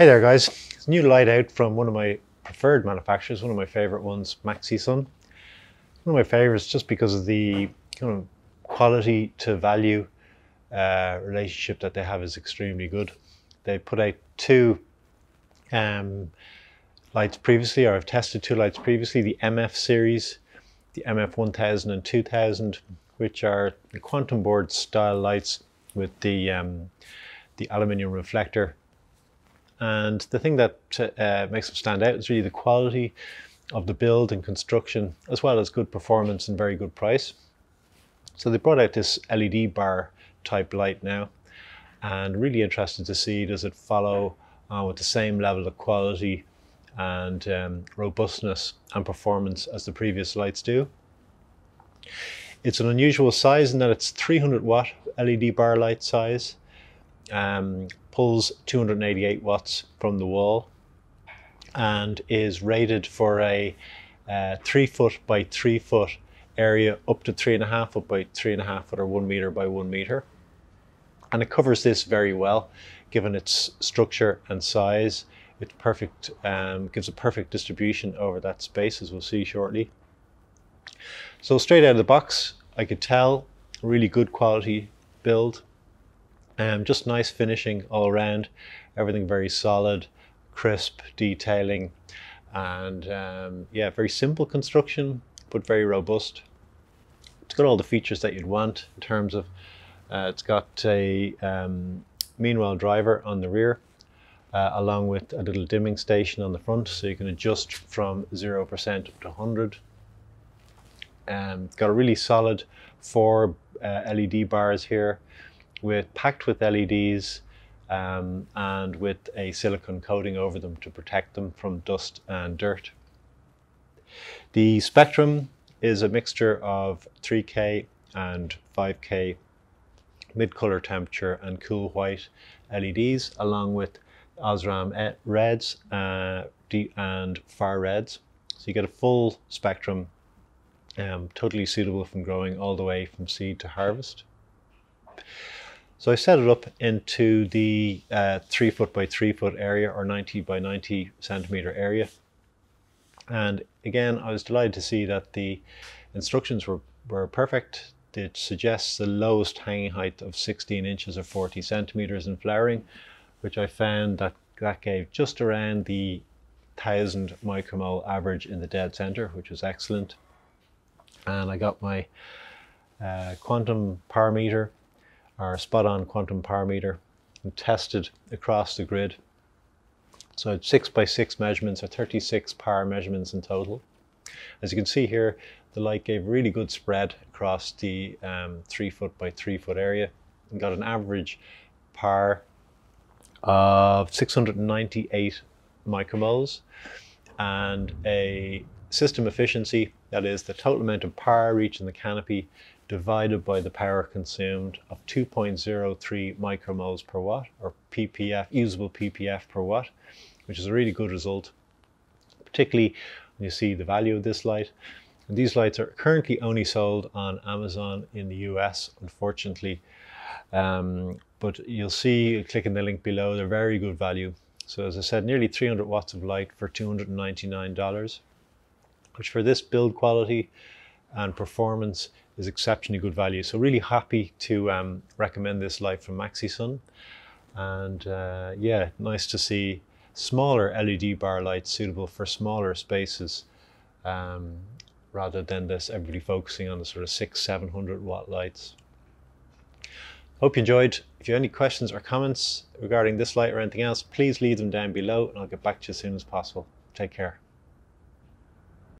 Hey there guys, it's a new light out from one of my preferred manufacturers, one of my favorite ones, Maxsisun. One of my favorites just because of the kind of quality to value uh, relationship that they have is extremely good. They put out two um, lights previously, or I've tested two lights previously, the MF series, the MF 1000 and 2000, which are the quantum board style lights with the, um, the aluminium reflector and the thing that uh, makes them stand out is really the quality of the build and construction, as well as good performance and very good price. So they brought out this LED bar type light now, and really interested to see does it follow uh, with the same level of quality and um, robustness and performance as the previous lights do. It's an unusual size in that it's 300 watt LED bar light size um, pulls 288 watts from the wall and is rated for a uh, three foot by three foot area up to three and a half foot by three and a half foot or one meter by one meter. And it covers this very well, given its structure and size. It's perfect, um, gives a perfect distribution over that space, as we'll see shortly. So straight out of the box, I could tell really good quality build. Um, just nice finishing all around, everything very solid, crisp detailing, and um, yeah, very simple construction, but very robust. It's got all the features that you'd want in terms of, uh, it's got a um, Meanwell driver on the rear, uh, along with a little dimming station on the front, so you can adjust from 0% up to 100. Um, got a really solid four uh, LED bars here with packed with LEDs um, and with a silicon coating over them to protect them from dust and dirt. The spectrum is a mixture of 3K and 5K mid-color temperature and cool white LEDs along with Osram reds uh, and far reds. So you get a full spectrum um, totally suitable from growing all the way from seed to harvest. So I set it up into the uh, three foot by three foot area or 90 by 90 centimeter area. And again, I was delighted to see that the instructions were, were perfect. It suggests the lowest hanging height of 16 inches or 40 centimeters in flowering, which I found that that gave just around the 1000 micromole average in the dead center, which was excellent. And I got my uh, quantum PAR meter our spot on quantum PAR meter and tested across the grid. So six by six measurements or 36 PAR measurements in total. As you can see here, the light gave really good spread across the um, three foot by three foot area and got an average PAR of 698 micromoles and a system efficiency, that is the total amount of power reaching the canopy divided by the power consumed of 2.03 micromoles per watt or ppf, usable ppf per watt, which is a really good result, particularly when you see the value of this light. And these lights are currently only sold on Amazon in the US, unfortunately. Um, but you'll see, clicking the link below, they're very good value. So as I said, nearly 300 watts of light for $299, which for this build quality and performance is exceptionally good value. So really happy to um, recommend this light from Maxsisun. And uh, yeah, nice to see smaller LED bar lights suitable for smaller spaces um, rather than this everybody focusing on the sort of six, 700 watt lights. Hope you enjoyed. If you have any questions or comments regarding this light or anything else, please leave them down below and I'll get back to you as soon as possible. Take care.